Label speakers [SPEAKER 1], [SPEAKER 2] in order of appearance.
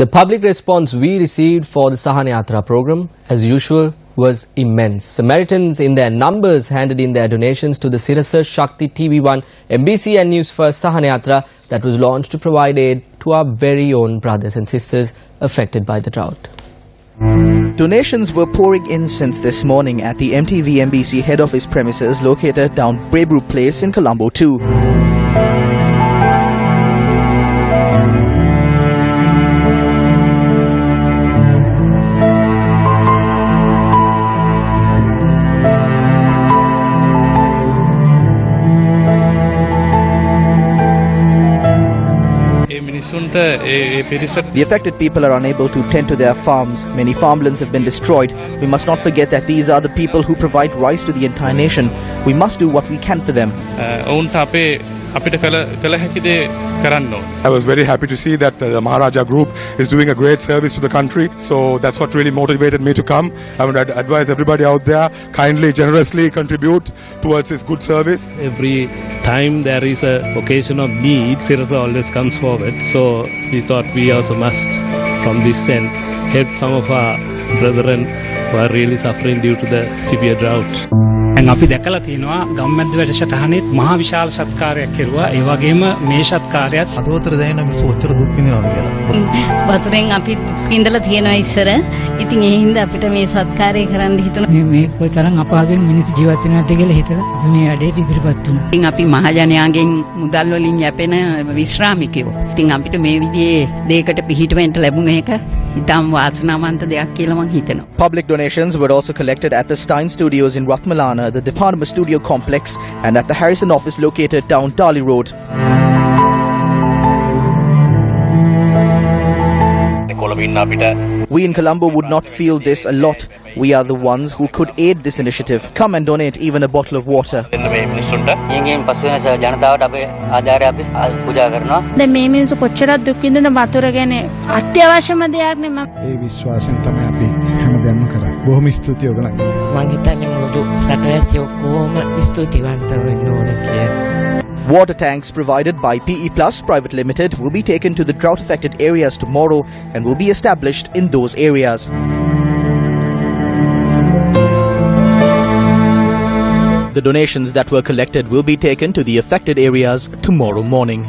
[SPEAKER 1] The public response we received for the Sahana Yathra program, as usual, was immense. Samaritans in their numbers handed in their donations to the Sirasa Shakthi TV1 MBC and News First Sahana Yathra that was launched to provide aid to our very own brothers and sisters affected by the drought.
[SPEAKER 2] Donations were pouring in since this morning at the MTV MBC head office premises located down Braybrooke Place in Colombo 2. The affected people are unable to tend to their farms. Many farmlands have been destroyed. We must not forget that these are the people who provide rice to the entire nation. We must do what we can for them.
[SPEAKER 3] I was very happy to see that uh, the Maharaja Group is doing a great service to the country. So that's what really motivated me to come. I would advise everybody out there kindly, generously contribute towards this good service.
[SPEAKER 4] Every time there is a occasion of need, Sirasa always comes forward. So we thought we also must, from this end, help some of our brethren who are really suffering due to the severe drought.
[SPEAKER 5] දැන් අපි දැකලා තියෙනවා ගම්මැද්ද වැඩසටහනෙත් මහා විශාල සත්කාරයක් කෙරුවා. ඒ වගේම මේ සත්කාරයත්
[SPEAKER 6] අදෝතර දැනෙන මිනිස්සු ඔච්චර දුක් විඳිනවද කියලා.
[SPEAKER 7] වතුරෙන් අපි ඉඳලා තියෙනවා ඉස්සර. ඉතින් ඒ හින්දා අපිට මේ සත්කාරය කරන්න හිතුණා.
[SPEAKER 8] මේ මේ කොයිතරම් අපහසුයෙන් මිනිස්සු ජීවත් වෙනවද කියලා හිතලා අපි මේ වැඩේට ඉදිරිපත් වුණා.
[SPEAKER 9] ඉතින් අපි මහජනයාගෙන් මුදල් වලින් යැපෙන විශ්‍රාමිකයෝ. ඉතින් අපිට මේ විදිහේ දෙයකට පිහිටවෙන්න ලැබුණ එක හිතම් දෙයක් හිතනවා.
[SPEAKER 2] Public donations were also collected at the Stein Studios in Rathmalana, the Depanama Studio Complex and at the Harrison office located down Dali Road. We in Colombo would not feel this a lot. We are the ones who could aid this initiative. Come and donate even a bottle of water.
[SPEAKER 10] ගෙන් පසු වෙන ජනතාවට අපේ ආධාරය අපි පූජා කරනවා.
[SPEAKER 7] දැන් මේ මිනිස්සු කොච්චරක් දුක් විඳින වතුර ගැන අත්‍යවශ්‍යම දෙයක් නේ මම
[SPEAKER 6] ඒ විශ්වාසයෙන් තමයි අපි හැමදේම කරන්නේ. බොහොම ස්තුතියි ඔයගලන්ට.
[SPEAKER 8] මං හිතන්නේ මුළු රටවැසි ඔක්කොම ස්තුතිවන්ත වෙන්න ඕනේ කියලා.
[SPEAKER 2] Water tanks provided by PE Plus Private Limited will be taken to the drought-affected areas tomorrow and will be established in those areas. The donations that were collected will be taken to the affected areas tomorrow morning.